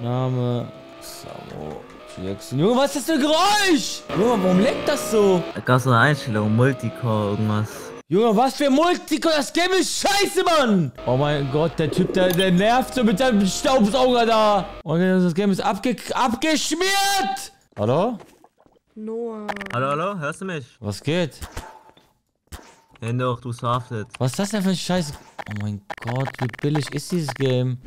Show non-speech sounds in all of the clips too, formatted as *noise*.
Name. Samo. Jackson. Junge, was ist das für ein Geräusch? Junge, warum leckt das so? Da gab so eine Einstellung, Multicore, irgendwas. Junge, was für Multicore? Das Game ist scheiße, Mann! Oh mein Gott, der Typ, der, der nervt so mit seinem Staubsauger da. Okay, das Game ist abge abgeschmiert! Hallo? Noah. Hallo, hallo, hörst du mich? Was geht? Ja, doch, du saftet. Was ist das denn für ein Scheiß? Oh mein Gott, wie billig ist dieses Game?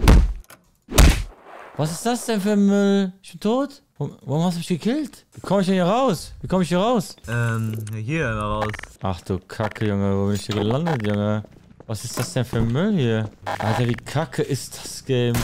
Was ist das denn für ein Müll? Ich bin tot? Warum, hast du mich gekillt? Wie komme ich denn hier raus? Wie komme ich hier raus? Ähm, hier immer raus. Ach du Kacke, Junge, wo bin ich hier gelandet, Junge? Was ist das denn für ein Müll hier? Alter, wie kacke ist das Game?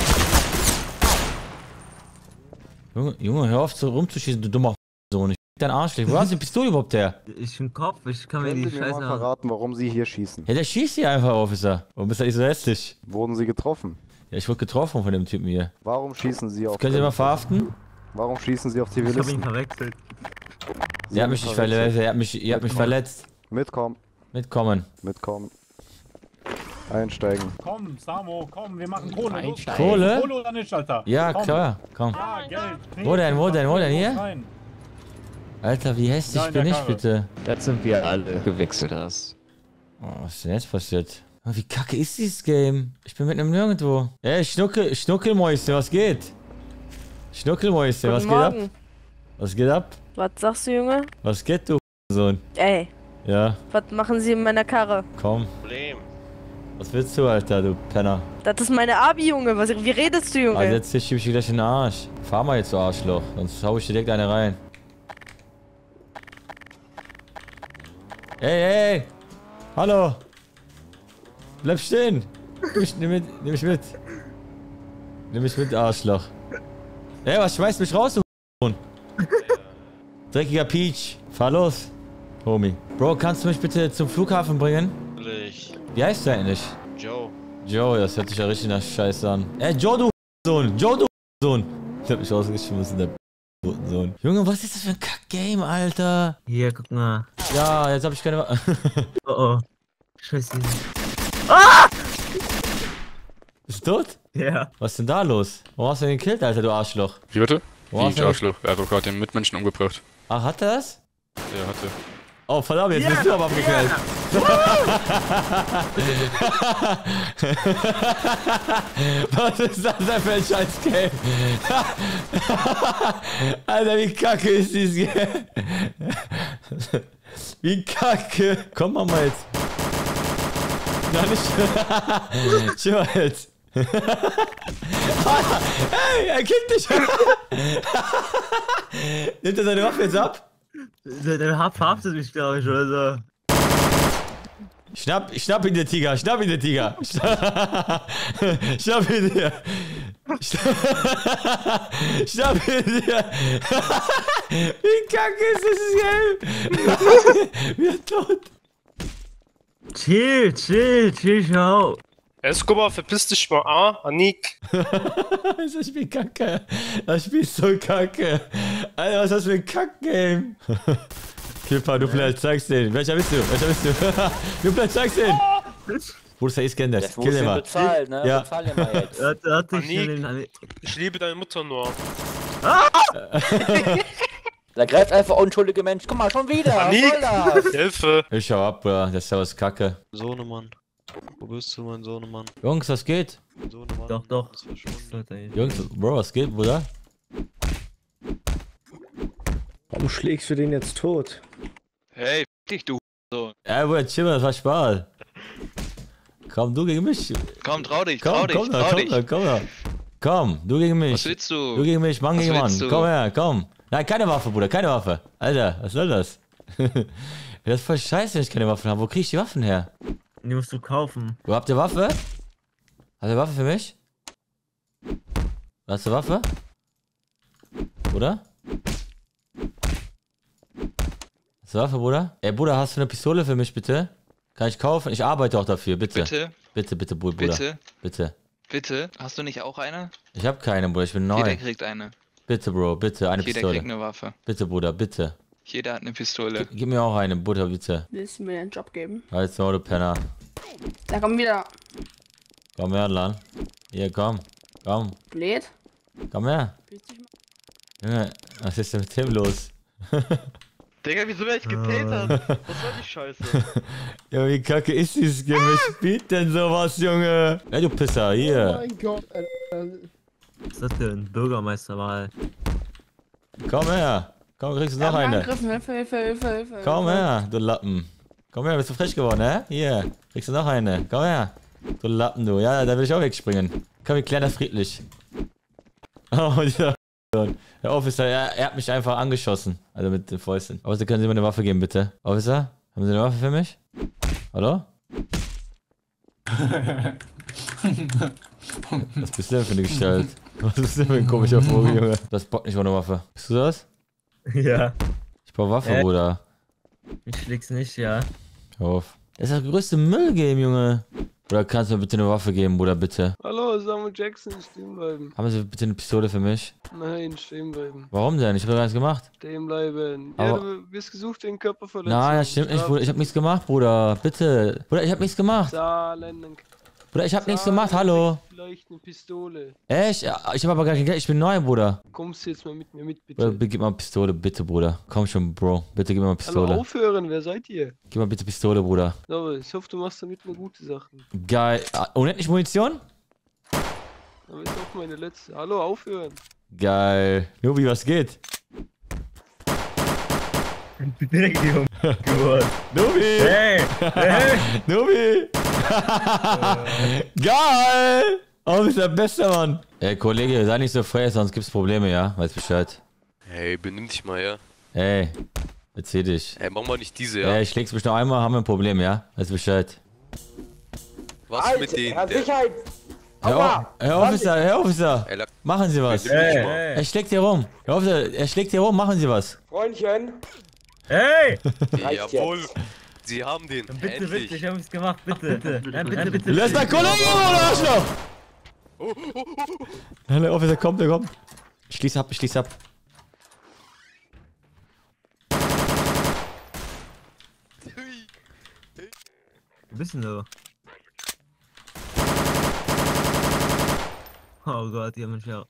Junge, Junge hör auf so rumzuschießen, du dummer Sohn. Ich dein Arschlich. Wo hast du die Pistole überhaupt her? Ich im Kopf, ich kann mir die Scheiße... verraten, warum Sie hier schießen? Ja, der schießt hier einfach, Officer. Warum bist du nicht so hässlich? Wurden Sie getroffen? Ja, ich wurde getroffen von dem Typen hier. Warum schießen Sie auf Können Sie mal verhaften? Warum schießen Sie auf Ich hab ihn Zivilisten? verwechselt. Sie Ihr habt haben mich nicht verletzt. Ihr habt mich, ihr habt mich verletzt. Mitkommen, Mitkommen. mitkommen. Einsteigen. Komm, Samo, komm, wir machen Kohle. Los. Kohle? Kohle oder nicht, Alter? Ja, komm. klar. Komm. Ja, Geld. Wo denn, wo denn, wo denn? Hier? Alter, wie hässlich bin ich bitte? Das sind wir alle gewechselt hast. Oh, was ist denn jetzt passiert? Oh, Wie kacke ist dieses Game? Ich bin mit einem Nirgendwo. Ey, Schnuckel, Schnuckelmäuschen, was geht? Schnuckelmäuschen, was Guten geht ab? Morgen. Was geht ab? Was sagst du, Junge? Was geht, du Sohn? Ey, Ja, was machen Sie in meiner Karre? komm. Problem. Was willst du, Alter, du Penner? Das ist meine Abi, Junge. Was, wie redest du, Junge? Also jetzt schieb ich dir gleich in den Arsch. Fahr mal jetzt, du Arschloch. Sonst hau ich dir direkt eine rein. Ey, ey. Hallo. Bleib stehen. Nimm mit, nimm mich mit. Nimm mich mit, Arschloch. Ey, was schmeißt mich raus, du Sohn? Dreckiger Peach. Fahr los, Homie. Bro, kannst du mich bitte zum Flughafen bringen? Natürlich. Wie heißt du eigentlich? Joe. Joe, das hört sich ja richtig nach Scheiße an. Ey, Joe, du Sohn. Joe, du Sohn. Ich hab mich rausgeschmissen, der Sohn. Junge, was ist das für ein Kack-Game, Alter? Hier, guck mal. Ja, jetzt hab ich keine... Wa- *laughs* Oh oh. Scheiße. Bist du tot? Ja. Was ist denn da los? Warum hast du den gekillt, Alter, du Arschloch? Wie bitte? Wo Wie ich Arschloch. Er hat doch gerade den Mitmenschen umgebracht. Ach, hat er das? Der hatte. Oh, verdammt, jetzt bist du aber abgeknallt. *laughs* Was ist das denn für ein scheiß Game? *laughs* Alter, wie kacke ist dieses Game? *laughs* Wie kacke. Komm mal mal jetzt. Nein, nicht. *laughs* Chill jetzt. Hey, er killt dich. Nimmt er seine Waffe jetzt ab? Der, hab- verhaftet mich, glaube ich, oder so. Schnapp, schnapp ihn, der Tiger, schnapp ihn, der Tiger. Schnapp, ihn dir. Schnapp, ihn dir. Wie kacke ist dieses Game? Wir sind tot. Chill, chill, chill, schau. Escobar, verpiss dich mal, ah, Anik. *laughs* Das Spiel kacke. Das Spiel ist so kacke. Alter, was ist das für ein Kack-Game? Kipper, du vielleicht zeigst den. Welcher bist du? Welcher bist du? *laughs* du vielleicht zeigst den. Bruder, der ist geändert. Das Kill ich mal. bezahlen, ne? Ja. Bezahl den mal jetzt. Anik. Ich liebe deine Mutter nur. *laughs* Da greift einfach unschuldige Mensch. Guck mal, schon wieder. *laughs* Was Anik. soll das? *laughs* Hilfe. Ich hau ab, Bruder. Das ist ja was kacke. Sohnemann. Wo bist du, mein Sohnemann? Jungs, was geht? Mein Sohnemann Doch, doch. Jungs, Bro, was geht, Bruder? Warum schlägst du den jetzt tot? Hey, f dich, du Sohn. Ey, Bruder, chill mal, das war Spaß. Komm, du gegen mich. Komm, trau dich, Komm, trau dich, komm da, trau komm dich. da, komm da. Komm, du gegen mich. Was willst du? Du gegen mich, Mann Was gegen Mann. Komm her, komm. Nein, keine Waffe, Bruder, keine Waffe. Alter, was soll das? *laughs* das ist voll scheiße, wenn ich keine Waffen habe. Wo krieg ich die Waffen her? Die musst du kaufen. Wo habt ihr Waffe? Habt ihr Waffe für mich? Hast du Waffe? Bruder? Hast du Waffe, Bruder? Ey, Bruder, hast du eine Pistole für mich, bitte? Kann ich kaufen? Ich arbeite auch dafür, bitte. Bitte, Bitte, bitte, Bru- Bruder. bitte, Bitte. bitte. Hast du nicht auch eine? Ich hab keine, Bruder, ich bin Jeder neu. kriegt eine. Bitte, Bro, bitte, eine Jeder Pistole. kriegt eine Waffe. Bitte, Bruder, bitte. Jeder hat eine Pistole. Gib, gib mir auch eine, Bruder, bitte. Willst du mir einen Job geben? Maul, du Penner. Da komm wieder. Komm her, Lan. Hier, komm. Komm. Blöd. Komm her. Junge, was ist denn mit dem los? *laughs* Digga, wieso werde ich getatert? Was soll die Scheiße? *laughs* Ja, wie kacke ist dieses Game? Wer spielt denn sowas, Junge? Ja, du Pisser, hier. Gott, Was ist das denn? Bürgermeisterwahl. Komm her. Komm, kriegst du noch eine. Hilfe, Hilfe, Hilfe, Hilfe. Komm her, du Lappen. Komm her, bist du frisch geworden, hä? Hier, kriegst du noch eine. Komm her. Du Lappen, du. Ja, da will ich auch wegspringen. Komm, wir klären das friedlich. *laughs* Oh, dieser Der Officer, er, er hat mich einfach angeschossen. Also mit den Fäusten. Officer, können Sie mir eine Waffe geben, bitte? Officer, haben Sie eine Waffe für mich? Hallo? *laughs* Was bist du denn für eine Gestalt? Was bist du denn für ein komischer Vogel, Junge? Das Bock nicht ohne Waffe. Bist du das? Ja. Ich brauch Waffe, Äh? Bruder. Ich schläg's nicht, ja. Hör auf. Das ist das größte Müllgame, Junge. Oder kannst du mir bitte eine Waffe geben, Bruder, bitte? Hallo, Samuel Jackson, stehen bleiben. Haben Sie bitte eine Pistole für mich? Nein, stehen bleiben. Warum denn? Ich habe gar nichts gemacht. Stehen bleiben. Aber- du wirst gesucht wegen Körperverletzung. Nein, das stimmt nicht, Bruder. Ich habe nichts gemacht, Bruder. Bitte. Bruder, ich habe nichts gemacht. Zahlen, dann Bruder, ich habe nichts gemacht. Hallo. Vielleicht eine Pistole. Echt? Ich habe aber gar kein Geld. Ich bin neu, Bruder. Kommst du jetzt mal mit mir mit, bitte? Bruder, bitte gib mal Pistole, bitte, Bruder. Komm schon, Bro. Bitte gib mir mal Hallo, Pistole. aufhören, wer seid ihr? Gib mal bitte Pistole, Bruder. Aber ich hoffe, du machst damit nur gute Sachen. Geil. Ah, Unendlich Munition? Aber ist auch meine letzte. Hallo, aufhören. Geil. Nubi, was geht? Direkt geworden. Nubi! Hey! *laughs* Hey! Nubi! *laughs* Geil! Oh, bist der Beste, Mann. Ey, Kollege, sei nicht so frei, sonst gibt's Probleme, ja? Weiß Bescheid. Hey, benimm dich mal, ja. Ey, erzähl dich. Hey, mach mal nicht diese, Ey, ich schläg's mich noch einmal, haben wir ein Problem, ja? Weiß Bescheid. Was mit denen? Sicherheit! Herr, Herr Officer, Herr Officer, Ey, la- machen Sie was. Hey! Er schlägt hier rum. Herr Officer, er schlägt hier rum, machen Sie was. Freundchen! Hey! Jawohl. Sie haben den. Bitte, Endlich. bitte, ich hab es gemacht, bitte. *laughs* bitte. Nein, bitte, bitte. Lass mein Kollege oder Arschloch! Nein, der Officer kommt, der kommt. Schließ ab, schließ ab. Wo bist denn du? Oh Gott, die haben mich ja.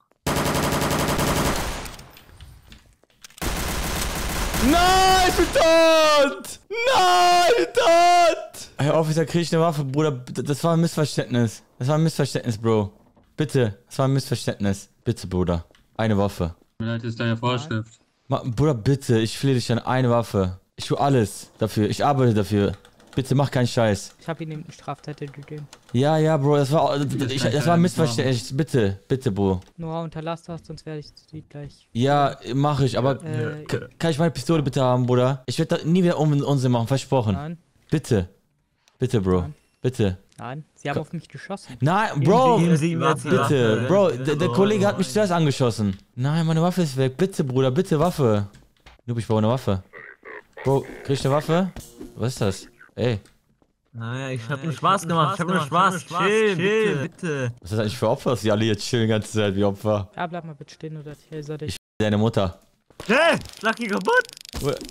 Nein, ich bin tot! Nein, ich bin tot! Herr Officer, krieg ich eine Waffe, Bruder. Das war ein Missverständnis. Das war ein Missverständnis, Bro. Bitte, das war ein Missverständnis. Bitte, Bruder. Eine Waffe. Das ist deine Vorschrift. Ma Bruder, bitte, ich flehe dich an eine Waffe. Ich tue alles dafür. Ich arbeite dafür. Bitte mach keinen Scheiß. Ich hab Ihnen eine Straftat gegeben. Ja, ja, Bro, das war, ich, das war ein Missverständnis. Bitte, bitte, Bro. Nora, unterlass das, sonst werde ich sie gleich. Ja, mache ich, aber Äh, kann ich meine Pistole bitte haben, Bruder? Ich werde nie wieder um Unsinn machen, versprochen. nein, Bitte. Bitte, Bro. Nein. Bitte. nein, sie haben auf mich geschossen. Nein, Bro, Geben Sie ihm jetzt die bitte. Waffe. Bro, der, der Kollege hat mich zuerst angeschossen. Nein, meine Waffe ist weg. Bitte, Bruder, bitte Waffe. Noob, ich brauche eine Waffe. Bro, krieg ich eine Waffe? Was ist das? Ey, Naja, ich hab nur Spaß gemacht, ich hab nur Spaß. Chill, bitte, bitte. was ist das eigentlich für Opfer, dass die alle jetzt chillen die ganze Zeit wie Opfer? Ja, bleib mal bitte stehen oder ich taser dich. Deine Mutter. Hey, schlag ihn kaputt.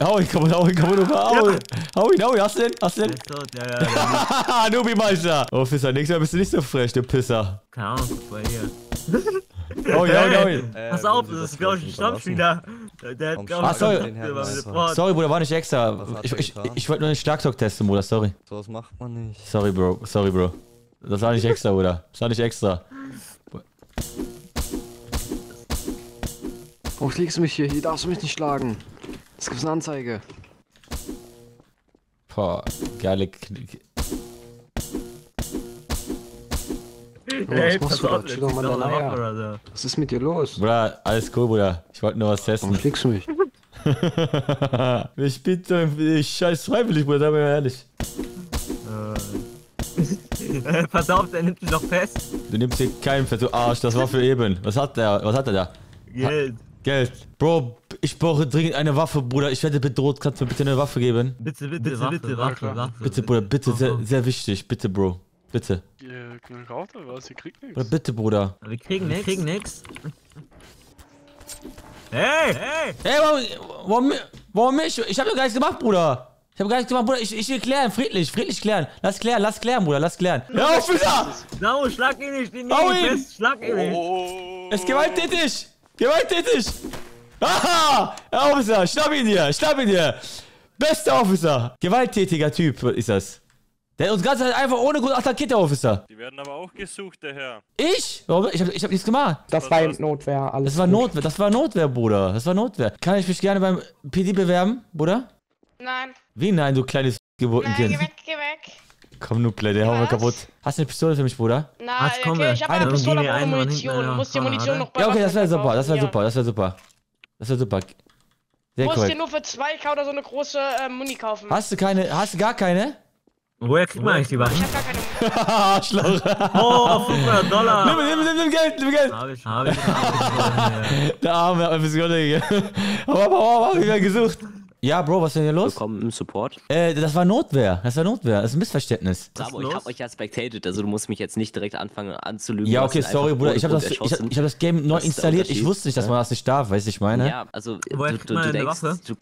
Hau ihn kaputt, hau ihn kaputt, hau ihn. Hau ihn, hau ihn, hast du den? Hast du Der den? ist tot, ja, ja. Haha, *laughs* Nubi-Meister. Oh, Fisser, nächstes Mal bist du nicht so frech, du Pisser. Keine Ahnung, guck mal *laughs* ihn, hau ihn, hau ihn. Pass auf, das ist glaube ich ein Stammspieler. Der hat glaube Ach, ich sorry. Sorry, Bruder, war nicht extra. Was Ich, ich, ich wollte nur den Schlagzeug testen, Bruder, sorry. Sowas macht man nicht. Sorry, Bro, sorry, Bro. Das war nicht extra, Bruder. Das war nicht extra. Wo schlägst du mich hier? Hier darfst du mich nicht schlagen. Es gibt eine Anzeige. Boah, geile Hey, was machst du da? Chill doch mal deine Eier. Waffe oder so. Was ist mit dir los? Bruder, alles cool, Bruder. Ich wollte nur was Warum testen. schlägst du mich? *laughs* ich bin doch ich scheiß freiwillig, Bruder, sag mir mal ehrlich. Äh, *laughs* Pass auf, der nimmt dich noch fest. Du nimmst hier keinen Fett, du Arsch. Das war für eben. Was hat der? Was hat er da? Geld. Geld. Bro, ich brauche dringend eine Waffe, Bruder. Ich werde bedroht. Kannst du mir bitte eine Waffe geben? Bitte, bitte, bitte, Waffe, Waffe, Waffe. Bitte, Bruder, bitte. Sehr, sehr wichtig. Bitte, Bro. Bitte. Ihr gekauft oder was? Ihr kriegt Bruder, bitte, Bruder. Wir kriegen nix. Wir kriegen nix. Hey, hey! Hey, warum, warum, warum mich? Ich habe doch gar nichts gemacht, Bruder. Ich habe gar nichts gemacht, Bruder. Ich, ich will klären, friedlich, friedlich klären. Lass klären, lass klären, Bruder, lass klären. Hör auf, Fischer! Samu, schlag ihn nicht, den Hau ihn! fest, schlag ihn nicht. Oh. Es ist gewalttätig! Gewalttätig! Aha! Herr Officer, schnapp ihn dir! Schnapp ihn dir! Bester Officer! Gewalttätiger Typ ist das. Der hat uns ganz einfach ohne Grund attackiert, der Officer. Die werden aber auch gesucht, der Herr. Ich? Warum? Ich hab, ich hab nichts gemacht. Das war eben Notwehr, alles. Das war Notwehr, das war Notwehr, Bruder. Das war Notwehr. Kann ich mich gerne beim PD bewerben, Bruder? Nein. Wie nein, du kleines Geburtenkind? Nein, geh weg, geh weg. Komm, Nuple, der hauen wir Was? kaputt. Hast du eine Pistole für mich, Bruder? Nein, komm, okay, ich habe eine eine Pistole, aber ohne Munition. Du musst die Munition noch bei Ja, okay, das wäre super, das wäre super, das wäre super. Das wäre super. Sehr Du musst dir korrekt. nur für 2K oder so eine große äh, Muni kaufen. Hast du keine, hast du gar keine? Woher kriegt man eigentlich die Ich Waffen? hab gar keine. *laughs* Arschloch. Oh, 500 Dollar! Nimm, nimm, nimm, nimm Geld, nimm Geld. Hab ich, hab ich. Hab ich. *laughs* Der Arme hat ein bisschen gegeben. Aber, aber, aber, aber, werden gesucht. Ja, Bro, was ist denn hier los? Willkommen im Support. Äh, das war Notwehr. Das war Notwehr. Das ist ein Missverständnis. Sabo, ich hab euch ja spectated, also du musst mich jetzt nicht direkt anfangen anzulügen. Ja, okay, sorry, Bruder. Ich habe Grund das, ich, ich hab das Game neu Das installiert. Ich wusste nicht, dass man das nicht darf. Weißt du, ich meine? Ja, also Woher du, du, du denkst, Waffe? du,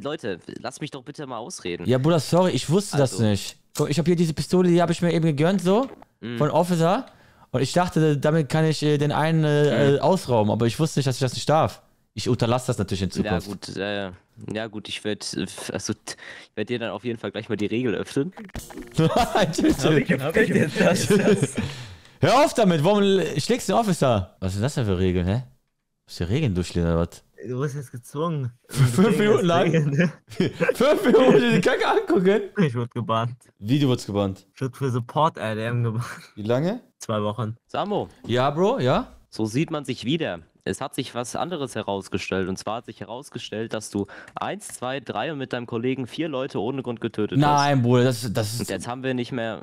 Leute, lass mich doch bitte mal ausreden. Ja, Bruder, sorry, ich wusste das Also. nicht. Guck, ich habe hier diese Pistole, die habe ich mir eben gegönnt, so. Mhm. Von Officer. Und ich dachte, damit kann ich äh, den einen äh, äh, ausrauben. Aber ich wusste nicht, dass ich das nicht darf. Ich unterlasse das natürlich in Ja Zukunft. gut, äh, ja gut, ich werde also t- ich werde dir dann auf jeden Fall gleich mal die Regel öffnen. *laughs* *laughs* Hör auf damit, warum schlägst du den Officer? Was sind das denn für Regeln, hä? Musst du Regeln durchlesen oder was? Du wirst jetzt gezwungen. *laughs* *laughs* Fünf Minuten lang? Fünf Minuten die Kacke angucken? Ich wurde gebannt. Wie, du wurdest gebannt? Ich wurde für Support IDM gebannt. Wie lange? Zwei Wochen. Samo, Ja, Bro, ja? so sieht man sich wieder. Es hat sich was anderes herausgestellt. Und zwar hat sich herausgestellt, dass du eins, zwei, drei und mit deinem Kollegen vier Leute ohne Grund getötet hast. Nein, Bruder, das, das Und ist. jetzt haben wir nicht mehr.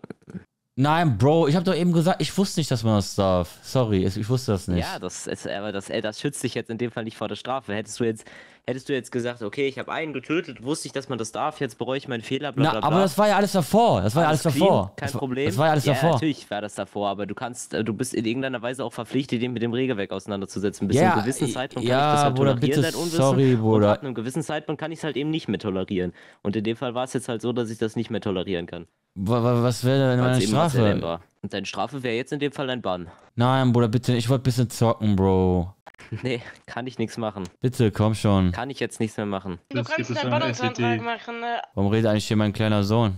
Nein, Bro, ich habe doch eben gesagt, ich wusste nicht, dass man das darf. Sorry, ich wusste das nicht. Ja, das ist, aber das, das schützt dich jetzt in dem Fall nicht vor der Strafe. Hättest du jetzt, hättest du jetzt gesagt, okay, ich habe einen getötet, wusste ich, dass man das darf, jetzt bereue ich meinen Fehler, bla Na, bla aber das war ja alles davor. Das war ja alles Alles clean, davor. Kein das Problem. Das war ja alles ja, davor. natürlich war das davor, aber du kannst, äh, du bist in irgendeiner Weise auch verpflichtet, den mit dem Regelwerk auseinanderzusetzen. Bis zu Ja, einem gewissen Zeitpunkt ja, kann ich das halt Bruder, tolerieren, bitte, Unwissen. sorry, Bruder. ab einem gewissen Zeitpunkt kann ich es halt eben nicht mehr tolerieren. Und in dem Fall war es jetzt halt so, dass ich das nicht mehr tolerieren kann. Wa- wa- Was wäre denn meine Strafe? Und deine Strafe wäre jetzt in dem Fall ein Bann. Nein, Bruder, bitte, ich wollte ein bisschen zocken, Bro. *laughs* Nee, kann ich nichts machen. Bitte, komm schon. Kann ich jetzt nichts mehr machen. Du Jetzt kannst einen eine Bannungsantrag SED. machen. Äh, Warum redet eigentlich hier mein kleiner Sohn?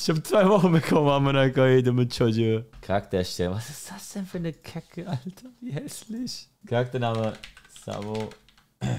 Ich habe zwei Wochen bekommen an meiner Kaide mit Jojo. Charakterstellen. Was ist das denn für eine Kacke, Alter? Wie hässlich. Charaktername Sabo *clears throat*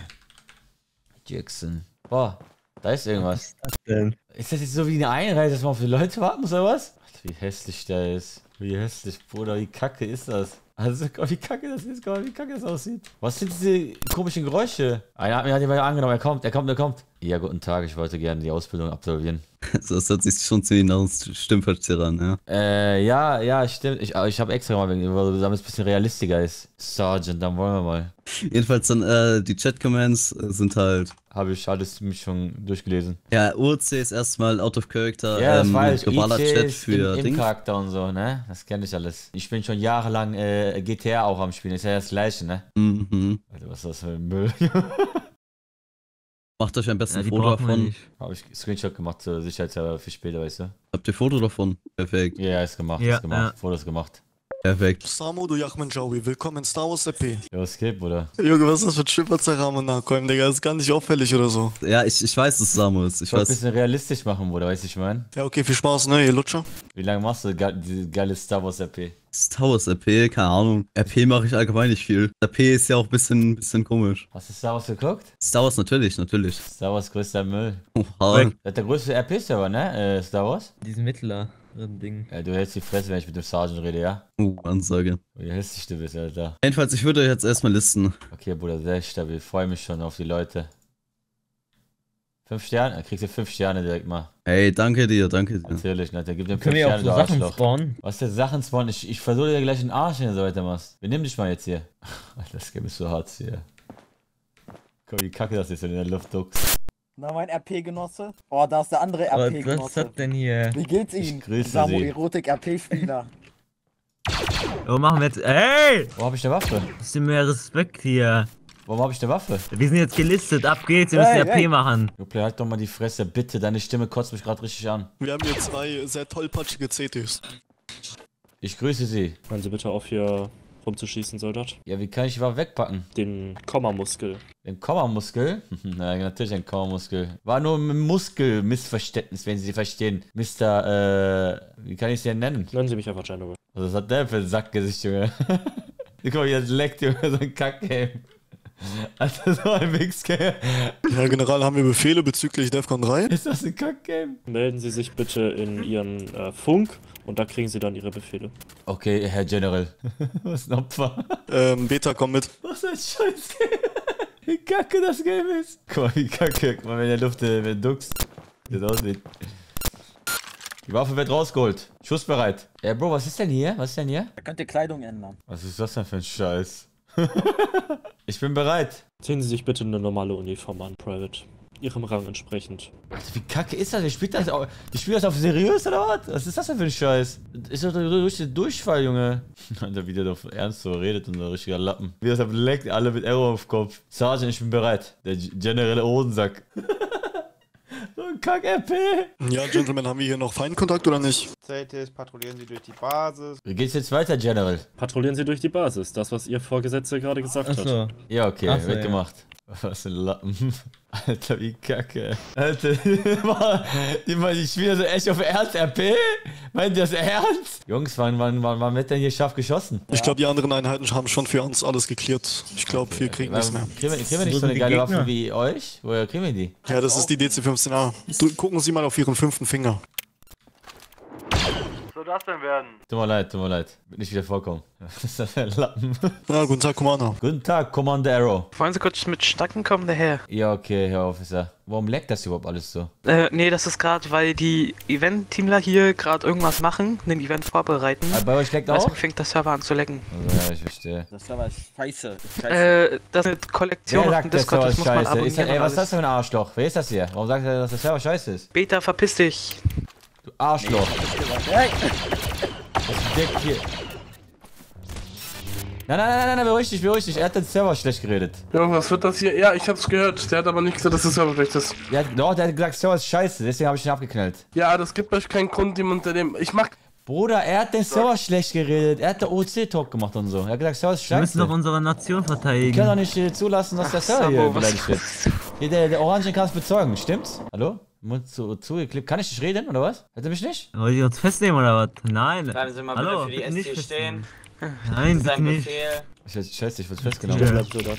Jackson. Boah, da ist irgendwas. denn? Ist das jetzt so wie eine Einreise, dass man auf die Leute warten muss oder was? Alter, wie hässlich der ist. Wie hässlich, Bruder, wie kacke ist das? Also, *laughs* wie kacke das ist, mal, wie kacke das aussieht. Was sind diese komischen Geräusche? Einer hat mir hat weiter angenommen, er kommt, er kommt, er kommt. Ja, guten Tag, ich wollte gerne die Ausbildung absolvieren. *laughs* Das hört sich schon ziemlich nach einem Stimmverzerrer an, ja. Äh, ja, ja, stimmt. Ich, ich habe extra mal wegen, weil damit es ein bisschen realistischer ist. Sergeant, dann wollen wir mal. Jedenfalls dann, äh, die Chat-Commands sind halt, Habe ich alles mich schon durchgelesen. ja, UOC ist erstmal out of character, Ja, das ähm, weiß ich. Chat für im, im. Charakter und so, ne? Das kenne ich alles. Ich bin schon jahrelang äh, GTA auch am Spielen. Ist ja das gleiche, ne? Mhm. Alter, was ist das für ein Müll? *laughs* Macht euch am besten Ja, ein Foto davon. Habe ich Screenshot gemacht zur Sicherheit für später, weißt du? Habt ihr Foto davon? Perfekt, Ja, ist gemacht, Ja, ist gemacht. Fotos gemacht. Perfekt. Samo, du Yachman-Jawi, willkommen in Star Wars EP. Ja, was geht, Bruder? Junge, was ist das für ein Schipperzerrahmen nachkommen, Digga? Das ist gar nicht auffällig oder so. Ja, ich, ich weiß, dass es Samu ist. Ich Ich wollte ein weiß. bisschen realistisch machen, Bruder, weißt du, ich mein? Ja, okay, viel Spaß, ne, ihr Lutscher? Wie lange machst du ge diese geile Star Wars RP? Star Wars RP, keine Ahnung. RP mache ich allgemein nicht viel. RP ist ja auch ein bisschen, bisschen komisch. Hast du Star Wars geguckt? Star Wars natürlich, natürlich. Star Wars größter Müll. Oha. Das ist der größte RP-Server, ne? Äh, Star Wars? Diesen mittleren Ding. Ja, du hältst die Fresse, wenn ich mit dem Sergeant rede, ja? Oh, Ansage. Wie hässlich du bist, Alter. Jedenfalls, ich würde euch jetzt erstmal listen. Okay, Bruder, sehr stabil. Freue mich schon auf die Leute. Fünf Sterne? Dann kriegst du fünf Sterne direkt mal. Ey, danke dir, danke dir. Natürlich? Dann gib dem Können fünf wir auch Sterne, so du Sachen Arschloch. spawnen? Was ist jetzt Sachen spawnen? Ich, ich versuche dir gleich den Arsch, wenn du so weiter machst. Wir nehmen dich mal jetzt hier. Alter, *laughs* das Game ist so hart hier. Guck mal, wie kacke das ist, wenn du in der Luft duckst. Na, mein RP-Genosse? Oh, da ist der andere Was, was ist RP-Genosse. das denn hier? Wie geht's Ihnen? grüße Samo Sie. Erotik RP-Spieler. Wo machen wir jetzt. Ey! Wo hab ich eine Waffe? Bisschen mehr Respekt hier. Warum hab ich eine Waffe? Wir sind jetzt gelistet. Ab geht's. Wir müssen Hey, RP hey. machen. Juppel, halt doch mal die Fresse, bitte. Deine Stimme kotzt mich gerade richtig an. Wir haben hier zwei sehr tollpatschige CTs. Ich grüße Sie. Hören Sie bitte auf, hier rumzuschießen, Soldat. Ja, wie kann ich die Waffe wegpacken? Den Kommamuskel. Den Kommamuskel? *laughs* Na, natürlich ein Kommamuskel. War nur ein Muskel-Missverständnis, wenn Sie sie verstehen. Mr., äh, wie kann ich sie denn nennen? Nennen Sie mich einfach General. Was ist das denn für ein Sackgesicht, Junge? *laughs* Guck mal, jetzt leckt, Junge, so ein Kackgame. Alter, so ein Mix-Game. Ja, General, haben wir Befehle bezüglich DEFCON 3? Ist das ein Kackgame? Melden Sie sich bitte in Ihren äh, Funk und da kriegen Sie dann Ihre Befehle. Okay, Herr General. *laughs* Was ein Opfer. Ähm, Beta, komm mit. Was ein Scheiß-Game. *laughs* Wie kacke das Game ist. Guck mal, wie kacke. Guck mal, wenn der Luft, äh, wenn du duckst, wie das aussieht. Die Waffe wird rausgeholt. Schussbereit. Ja, Bro, was ist denn hier? Was ist denn hier? Da könnt ihr Kleidung ändern. Was ist das denn für ein Scheiß? *laughs* ich bin bereit. Ziehen Sie sich bitte eine normale Uniform an, Private. Ihrem Rang entsprechend. Alter, wie kacke ist das? Die spielt das, au- die spielt das auf seriös oder was? Was ist das denn für ein Scheiß? Das ist doch der richtige Durchfall, Junge. *laughs* Alter, wie der doch ernst so redet und ein richtiger Lappen. Wie das leckt, alle mit Arrow auf Kopf. Sergeant, ich bin bereit. Der generelle Hodensack. *laughs* ein Kack-RP. Ja, Gentlemen, haben wir hier noch Feindkontakt oder nicht? CTs patrouillieren Sie durch die Basis. Wie geht's jetzt weiter, General? Patrouillieren Sie durch die Basis. Das, was Ihr Vorgesetzter gerade gesagt Ach so. hat. Ja, okay, Ach so, wird ja. gemacht. Was ein Lappen. *laughs* Alter, wie kacke. Alter, *laughs* die, die, die spielen so echt auf Ernst-RP? Meint ihr das ernst? Jungs, wann, wann, wann, wann wird denn hier scharf geschossen? Ich glaube, die anderen Einheiten haben schon für uns alles geklärt. Ich glaube, wir kriegen nichts mehr. Kriegen wir, kriegen wir nicht so eine geile Waffe wie euch? Woher kriegen wir die? Ja, das ist die DC-15A. Gucken Sie mal auf Ihren fünften Finger. Soll das denn werden? Tut mir leid, tut mir leid. Wird nicht wieder vorkommen. *laughs* Ist das Lappen? Ja, guten Tag, Commander. Guten Tag, Commander Arrow. Wollen Sie kurz mit Stacken kommen, daher? Ja, okay, Herr Officer. Warum leckt das überhaupt alles so? Äh, nee, das ist gerade, weil die Event-Teamler hier gerade irgendwas machen, ein Event vorbereiten. Ah, bei euch leckt Deswegen auch? fängt der Server an zu lecken. Also, ja, ich verstehe. Das Server ist scheiße. Scheiße. Äh, das mit Kollektion Wer auf sagt, dem der Discord, das ist muss man scheiße? Ist das, abonnieren. ey, was ist das für ein Arschloch? Wer ist das hier? Warum sagt er, dass der Server scheiße ist? Beta, verpiss dich. Arschloch. Hey. Das Deck hier. Nein, nein, nein, nein, nein, beruhig dich, beruhig dich. Er hat den Server schlecht geredet. Ja, was wird das hier? Ja, ich hab's gehört. Der hat aber nicht gesagt, dass das Server schlecht ist. Ja, doch, der hat gesagt, Server ist scheiße, deswegen habe ich ihn abgeknallt. Ja, das gibt euch keinen Grund, jemand unter dem. Ich mach. Bruder, er hat den Server schlecht geredet. Er hat der OC-Talk gemacht und so. Er hat gesagt, Server ist Wir müssen doch scheiße. unsere Nation Ich verteidigen. kann doch nicht äh, zulassen, dass der Ach, Server hier beleidigt wird. Hier, der, der Orange kann es bezeugen, stimmt's? Hallo? Mund zu, zugeklebt. Kann ich nicht reden, oder was? Hört ihr mich nicht? Wollt ihr uns festnehmen oder was? Nein. Bleiben Sie mal Hallo, bitte für die nicht SC festnehmen. stehen. Nein, Das ist bitte ein nicht. Befehl. Ich weiß, scheiße, ich wurde festgenommen. Stehen bleiben, Soldat.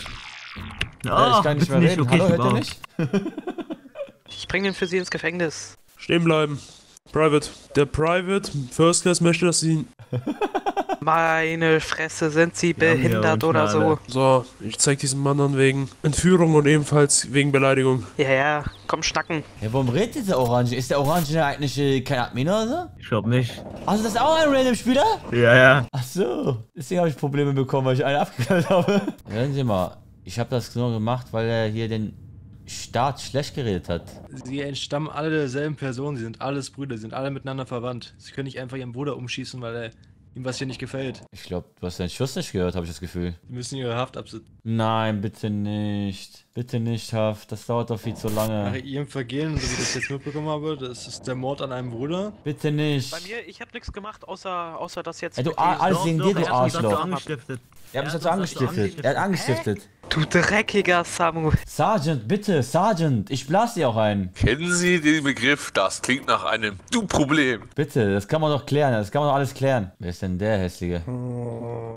Ja, ich kann nicht mehr reden. okay, Hallo, ich hört ihr mich? *laughs* Ich bring den für Sie ins Gefängnis. Stehen bleiben. Private. Der Private First Class möchte, dass Sie. *laughs* Meine Fresse, sind Sie behindert oder so? So, ich zeig diesen Mann an wegen Entführung und ebenfalls wegen Beleidigung. Ja, ja, komm schnacken. Ja, warum redet dieser Orange? Ist der Orange eigentlich äh, kein Admin oder so? Ich glaub nicht. Also das ist auch ein Random-Spieler? Ja, ja. Ach so. Deswegen habe ich Probleme bekommen, weil ich einen abgeknallt habe. Hören Sie mal, ich habe das nur gemacht, weil er hier den Staat schlecht geredet hat. Sie entstammen alle derselben Person, sie sind alles Brüder, sie sind alle miteinander verwandt. Sie können nicht einfach ihren Bruder umschießen, weil er ihm was hier nicht gefällt. Ich glaube, du hast deinen Schuss nicht gehört, habe ich das Gefühl. Sie müssen ihre Haft absitzen. Nein, bitte nicht. Bitte nicht, Haft. Das dauert doch viel zu Nach lange. ihrem Vergehen, so wie ich das jetzt mitbekommen habe, das ist der Mord an einem Bruder. Bitte nicht. Bei mir, ich hab nichts gemacht, außer, außer das jetzt. Ey, du alles wegen dir, du er hat uns dazu Arschloch. angestiftet. Er hat mich dazu angestiftet. Er hat angestiftet. Du dreckiger Samu. Sergeant, bitte, Sergeant. Ich blas dir auch ein. Kennen Sie den Begriff? Das klingt nach einem Du-Problem. Bitte, das kann man doch klären. Das kann man doch alles klären. Wer ist denn der Hässliche?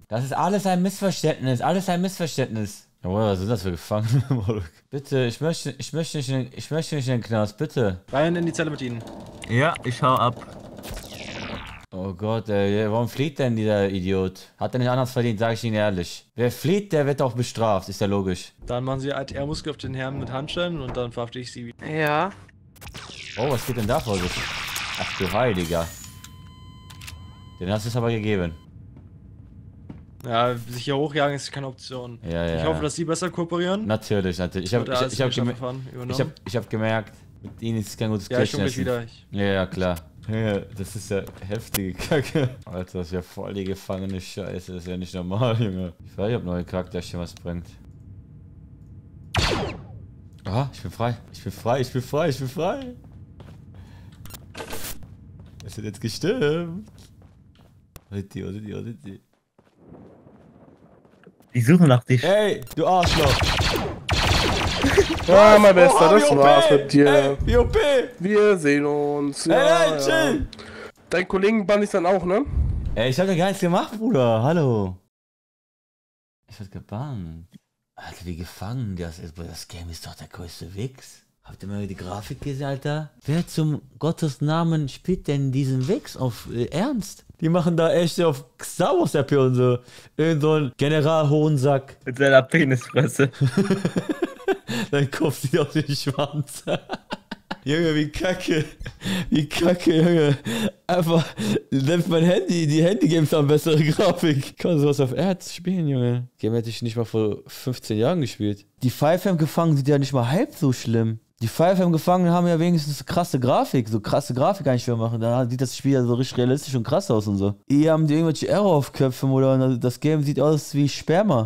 Das ist alles ein Missverständnis. Alles ein Missverständnis. Jawohl, was sind das für Gefangene? *laughs* bitte, ich möchte, ich möchte nicht, in, den- ich möchte nicht in den Knast, bitte. Rein in die Zelle mit ihnen. Ja, ich hau ab. Oh Gott, ey, warum flieht denn dieser Idiot? Hat er nicht anders verdient, sage ich Ihnen ehrlich. Wer flieht, der wird auch bestraft, ist ja logisch. Dann machen sie ATR-Muskel auf den Herrn mit Handschellen und dann verhafte ich sie wieder. Ja. Oh, was geht denn da vor sich? Ach du Heiliger. Den hast du es aber gegeben. Ja, sich hier hochjagen ist keine Option. Ja, ja. Ich hoffe, dass sie besser kooperieren. Natürlich, natürlich. Ich habe ich, ich hab übernommen? ich hab, ich hab gemerkt, mit ihnen ist es kein gutes Ja, ich komm gleich Kirchenessen. wieder. Ich- Ja, ja, klar. Ja, das ist ja heftige Kacke. Alter, das ist ja voll die gefangene Scheiße. Das ist ja nicht normal, Junge. Ich weiß nicht, ob neue Charakterchen was bringt. Ah, ich bin frei. Ich bin frei, ich bin frei, ich bin frei. Es wird jetzt gestimmt. Sind die, sind die, sind die? Die suchen nach dich. Ey, du Arschloch. Ja, *laughs* mein Bester, das war's mit dir. Ey. Wir sehen uns. Ey, nein, chill. Dein Kollegen bann ich dann auch, ne? Ey, ich hab ja gar nichts gemacht, Bruder. Hallo. Ich werd gebannt. Alter, wie gefangen. Das, ist, das Game ist doch der größte Wix. Habt ihr mal die Grafik gesehen, Alter? Wer zum Gottes Namen spielt denn diesen Wix auf äh, Ernst? Die machen da echt auf Star Wars RP und so. Irgend so ein General Hohensack. Mit seiner Penisfresse. Dein Kopf sieht aus wie ein Schwanz. *laughs* Junge, wie kacke. Wie kacke, Junge. Einfach, selbst mein Handy, die Handy-Games haben bessere Grafik. Kann sowas auf Erz spielen, Junge. Game hätte ich nicht mal vor 15 Jahren gespielt. Die 5M gefangen sind ja nicht mal halb so schlimm. Die 5M gefangen haben ja wenigstens krasse Grafik, so krasse Grafikeinstellungen machen. Da sieht das Spiel ja so richtig realistisch und krass aus und so. Ihr haben die irgendwelche Error auf Köpfen oder das Game sieht aus wie Sperma.